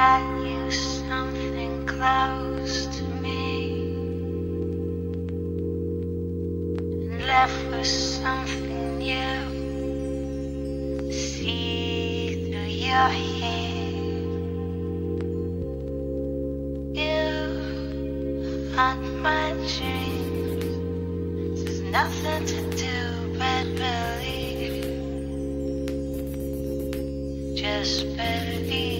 brought you something close to me and left with something new. See through your hair. You haunt my dreams. There's nothing to do but believe. Just believe.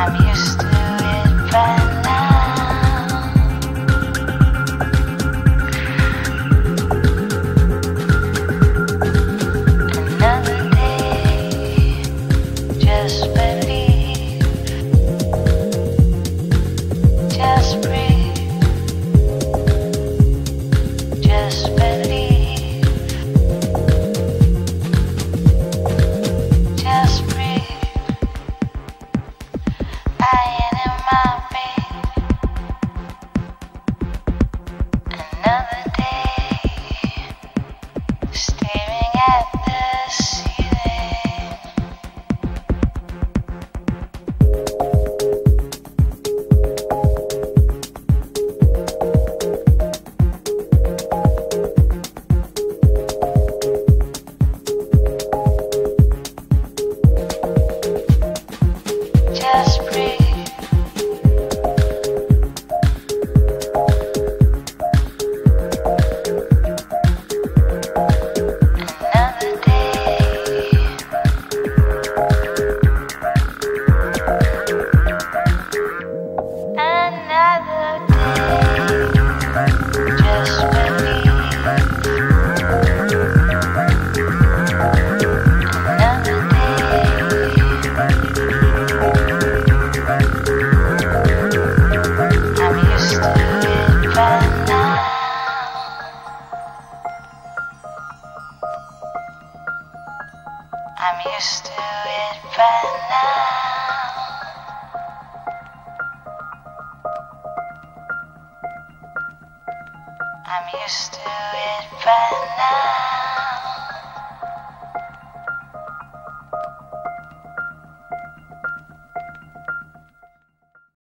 I'm used I'm used to it by now. I'm used to it by now.